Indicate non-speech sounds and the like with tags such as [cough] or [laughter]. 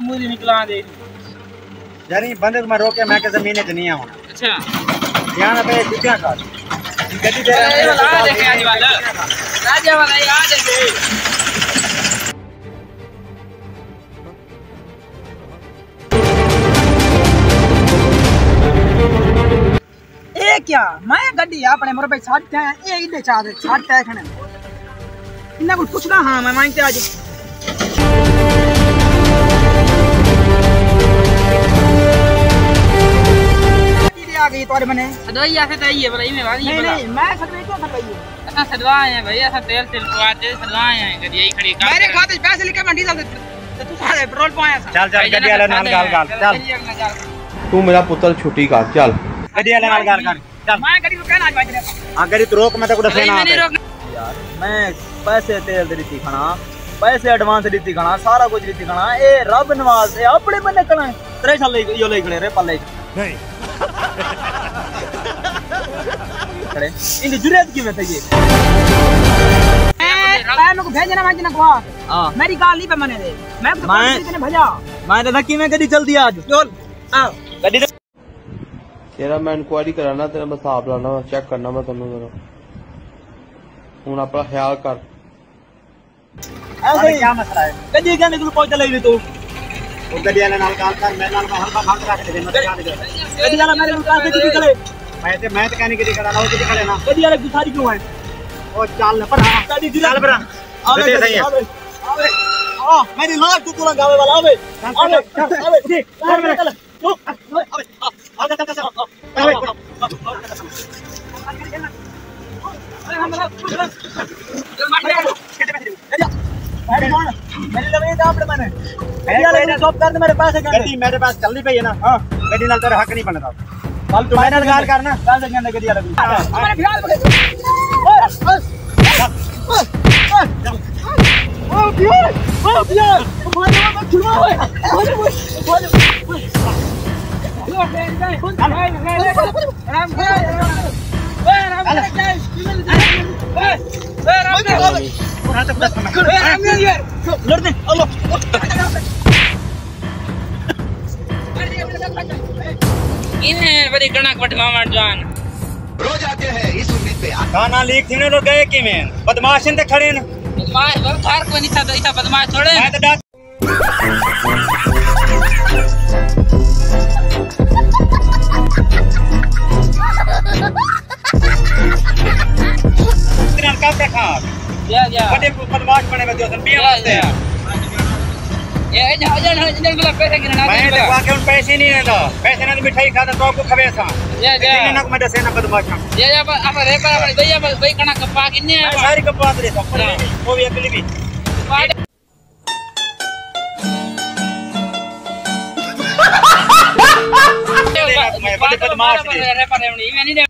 मूली निकला दे यानी बंदे में रोके मैं के जमीने ते नहीं आऊँ अच्छा ध्यान पे कुत्तियाँ का गड्डी दे रहा है देखे आज वाला राजा वाला ये आ देखे क्या मैं गड्डी अपने मोर भाई छाट ये इधर छाट छाट के खने इन्हें कुछ पुछना हाँ मैं मांगते आज ये तुम्हारे बने सदवाई यहाँ से चाहिए भाई मैं भाई नहीं नहीं मैं सदवाई क्यों सदवाई ऐसा सदवा आए हैं भाई ऐसा तेल तेल पवाते सदवा आए हैं यही खड़ी मेरे खाते पैसे लेके मंडी चल तो तू सारे पेट्रोल पवाया चल चल गड्डी वाला नाल गाल गाल चल। तू मेरा पुतल छुट्टी का चल। गड्डी वाला नाल गाल गाल चल। मैं गड्डी को कहना आज भाई हाँ गड्डी तो रोक मैं तो कुछ सेना यार मैं पैसे तेल दे दी खाना पैसे एडवांस दी खाना सारा कुछ दी खाना ए रब नवाज़ ए अपने मने कणा तेरे साल यो ले खड़े रे पल्ले नहीं। ಇಲ್ಲಿ ಜುರಿಯದ್ मैं ತೆಗಿ मैं को भेजना मांगना को मेरी गाल नहीं पे मने दे मैं तो मैं इतने भजा। मैंने था कि मैं गड्डी चल दिया आज। चल हाँ गड्डी तो- तेरा मैं इंक्वायरी कराना तेरा मैं हिसाब लाना चेक करना मैं तन्नू जरा। हूँ अपना ख्याल कर। ऐसे क्या मसला है? गड्डी क्या निकल पहुँच ले तू? मैं नाल हल्का खान रख दे मैं जाने दे गड्डी वाला मेरे को कहाँ किसी खड़े मैं तो मैं तो कहने के लिए खड़ा ना किसी खड़े ना गड्डी की सारी क्यों है वो चल पर गड्डी चल पर आवे सही है आवे आवे आ मेरी लाश तू पूरा गावे वाला आवे आवे आवे चल मेरे चल तू आवे आवे चल चल चल मेरी लगे था अपने मैंने गड्डी वाले जॉब कर मेरे पास है गड्डी मेरे पास चलनी पई है ना हाँ गड्डी नाल तेरा हक नहीं बनता कल तू मेरे नाल गाल कर ना पैसे कहने गड्डी वाले हमारे ख्याल इन्हें बड़ी कणक बटवा मार जान खाना लीक थी लोग गए कि में बदमाशन ते खड़े न। बदमाश बहुत खार को नहीं था इतना बदमाश थोड़े। मैं तो बड़े बदमाश बने में दोस्त जा मत जा। ये जा जा जा जल्दी बोला पैसे गिनना मैं तो वाके उन पैसे नहीं लेता पैसे ना तो मिठाई खाता तो आपको खबे सा जा जा। ना मैं दसे ना बदमाश हाँ जा पर अब रे पर अब भैया भाई कणक पा किन्ने मैं सारी कपात देता हूँ वो भी अगली भी। [laughs] [laughs] बड़े बदमाश रे पर मैं नहीं